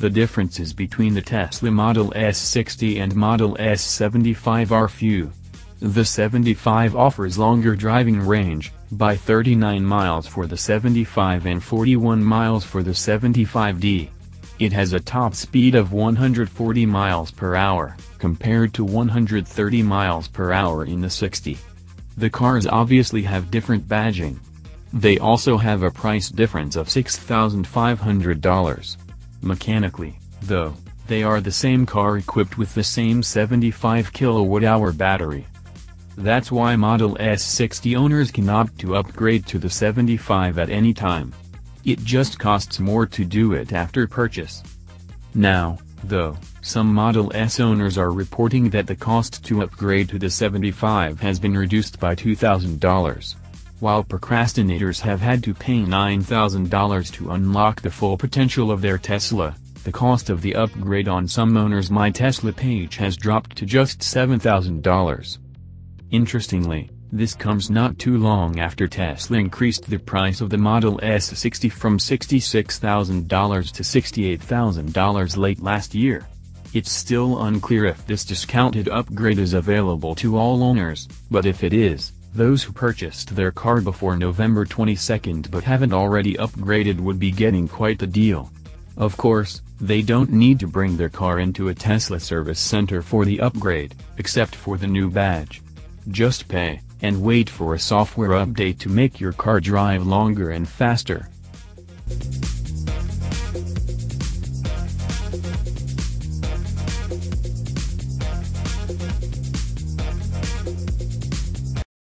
The differences between the Tesla Model S60 and Model S75 are few. The 75 offers longer driving range, by 39 miles for the 75 and 41 miles for the 75D. It has a top speed of 140 miles per hour, compared to 130 miles per hour in the 60. The cars obviously have different badging. They also have a price difference of $6,500. Mechanically, though, they are the same car equipped with the same 75 kWh battery. That's why Model S60 owners can opt to upgrade to the 75 at any time. It just costs more to do it after purchase. Now, though, some Model S owners are reporting that the cost to upgrade to the 75 has been reduced by $2,000. While procrastinators have had to pay $9,000 to unlock the full potential of their Tesla, the cost of the upgrade on some owners' My Tesla page has dropped to just $7,000. Interestingly, this comes not too long after Tesla increased the price of the Model S60 from $66,000 to $68,000 late last year. It's still unclear if this discounted upgrade is available to all owners, but if it is, those who purchased their car before November 22 but haven't already upgraded would be getting quite the deal. Of course, they don't need to bring their car into a Tesla service center for the upgrade, except for the new badge. Just pay, and wait for a software update to make your car drive longer and faster.